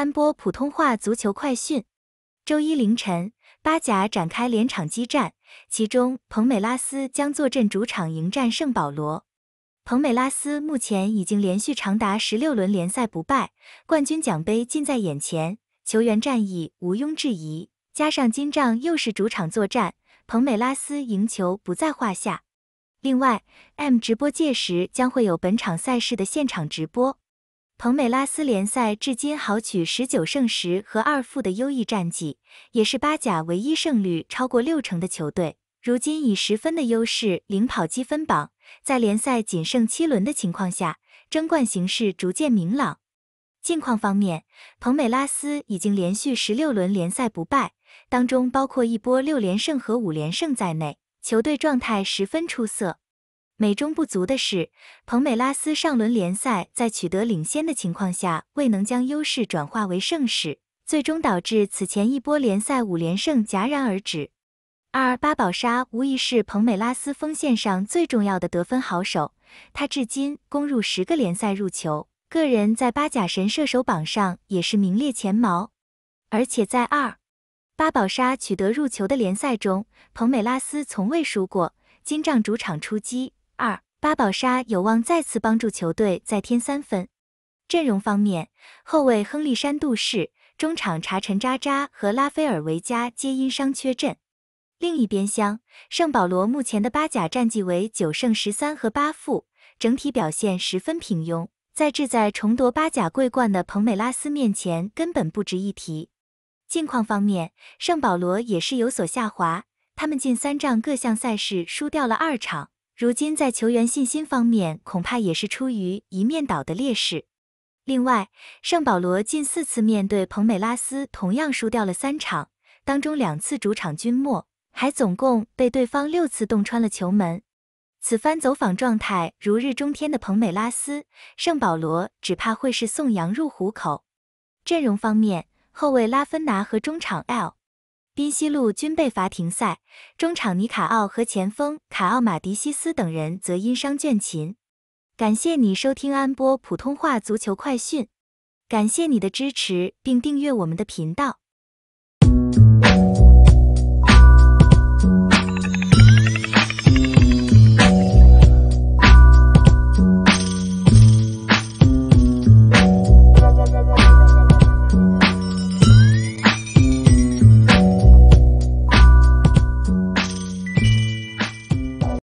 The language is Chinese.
安播普通话足球快讯。周一凌晨，巴甲展开连场激战，其中彭美拉斯将坐镇主场迎战圣保罗。彭美拉斯目前已经连续长达十六轮联赛不败，冠军奖杯近在眼前，球员战意毋庸置疑。加上金帐又是主场作战，彭美拉斯赢球不在话下。另外，M 直播届时将会有本场赛事的现场直播。彭美拉斯联赛至今豪取十九胜十和二负的优异战绩，也是巴甲唯一胜率超过六成的球队。如今以十分的优势领跑积分榜，在联赛仅剩七轮的情况下，争冠形势逐渐明朗。近况方面，彭美拉斯已经连续十六轮联赛不败，当中包括一波六连胜和五连胜在内，球队状态十分出色。美中不足的是，彭美拉斯上轮联赛在取得领先的情况下，未能将优势转化为胜势，最终导致此前一波联赛五连胜戛然而止。二巴宝沙无疑是彭美拉斯锋线上最重要的得分好手，他至今攻入十个联赛入球，个人在巴甲神射手榜上也是名列前茅。而且在二巴宝沙取得入球的联赛中，彭美拉斯从未输过。金帐主场出击。二巴宝沙有望再次帮助球队再添三分。阵容方面，后卫亨利山杜士，中场查陈扎扎和拉斐尔维加皆因伤缺阵。另一边厢，圣保罗目前的巴甲战绩为九胜十三和八负，整体表现十分平庸，在志在重夺巴甲桂冠的彭美拉斯面前根本不值一提。近况方面，圣保罗也是有所下滑，他们近三仗各项赛事输掉了二场。如今在球员信心方面，恐怕也是出于一面倒的劣势。另外，圣保罗近四次面对彭美拉斯，同样输掉了三场，当中两次主场均没，还总共被对方六次洞穿了球门。此番走访状态如日中天的彭美拉斯，圣保罗只怕会是送羊入虎口。阵容方面，后卫拉芬拿和中场 L。宾西路均被罚停赛，中场尼卡奥和前锋卡奥马迪西斯等人则因伤倦勤。感谢你收听安波普通话足球快讯，感谢你的支持并订阅我们的频道。